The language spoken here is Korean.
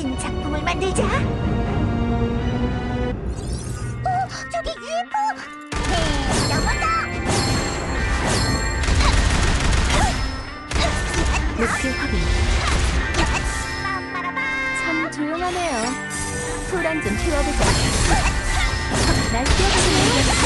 멋진 작품을 만들자. 어, 저기 UFO! 네, 넘었다! 목표 확인. 참 조용하네요. 소란 좀 피워보자. 날 뛰어가는